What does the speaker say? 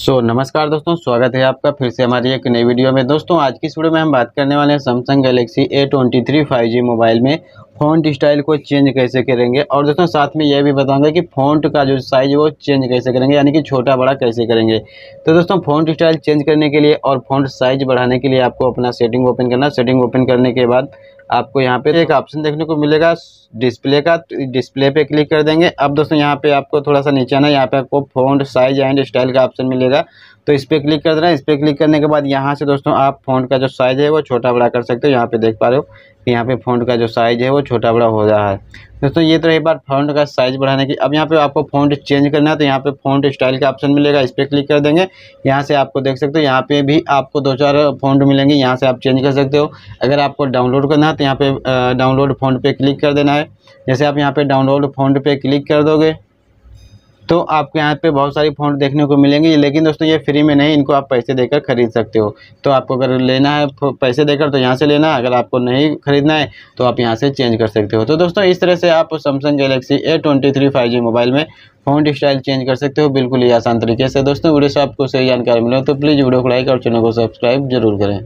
सो so, नमस्कार दोस्तों स्वागत है आपका फिर से हमारी एक नई वीडियो में। दोस्तों आज की वीडियो में हम बात करने वाले हैं Samsung Galaxy A twenty three five G mobile में फ़ॉन्ट स्टाइल को चेंज कैसे करेंगे। और दोस्तों साथ में यह भी बताऊँगा कि फ़ॉन्ट का जो साइज़ है वो चेंज कैसे करेंगे यानी कि छोटा बड़ा कैसे करेंगे। तो दोस्तों फ़ॉन्ट स्टाइल चेंज करने के लिए और फ़ॉन्ट साइज़ बढ़ाने के लिए आपको अपना सेटिंग ओपन करना सेटिंग ओपन करने के बाद आपको यहाँ पे एक ऑप्शन देखने को मिलेगा डिस्प्ले का डिस्प्ले पे क्लिक कर देंगे। अब दोस्तों, यहाँ पे आपको थोड़ा सा नीचे आना यहाँ पे आपको फ़ोन साइज़ एंड स्टाइल का ऑप्शन मिलेगा। तो इस पर क्लिक कर देना। इस पर क्लिक करने के बाद यहाँ से दोस्तों आप फ़ोन का जो साइज़ है वो छोटा बड़ा कर सकते हो। यहाँ पे देख पा रहे हो कि यहाँ पे फ़ोन का जो साइज़ है वो छोटा बड़ा हो रहा है। दोस्तों ये तो एक बार फ़ॉन्ट का साइज़ बढ़ाने की। अब यहाँ पे आपको फ़ॉन्ट चेंज करना है तो यहाँ पे फ़ॉन्ट स्टाइल का ऑप्शन मिलेगा। इस पर क्लिक कर देंगे। यहाँ से आपको देख सकते हो यहाँ पे भी आपको दो चार फ़ॉन्ट मिलेंगे। यहाँ से आप चेंज कर सकते हो। अगर आपको डाउनलोड करना है तो यहाँ पे डाउनलोड फ़ॉन्ट पे क्लिक कर देना है। जैसे आप यहाँ पे डाउनलोड फ़ॉन्ट पे क्लिक कर दोगे तो आपको यहाँ पे बहुत सारी फ़ोन देखने को मिलेंगे, लेकिन दोस्तों ये फ्री में नहीं, इनको आप पैसे देकर खरीद सकते हो। तो आपको अगर लेना है पैसे देकर तो यहाँ से लेना है, अगर आपको नहीं खरीदना है तो आप यहाँ से चेंज कर सकते हो। तो दोस्तों, इस तरह से आप Samsung Galaxy A twenty three five G mobile में फ़ॉन्ट स्टाइल चेंज कर सकते हो बिल्कुल ही आसान तरीके से। दोस्तों, वीडियो से आपको सही जानकारी मिले तो प्लीज़ वीडियो को लाइक और चैनल को सब्सक्राइब ज़रूर करें।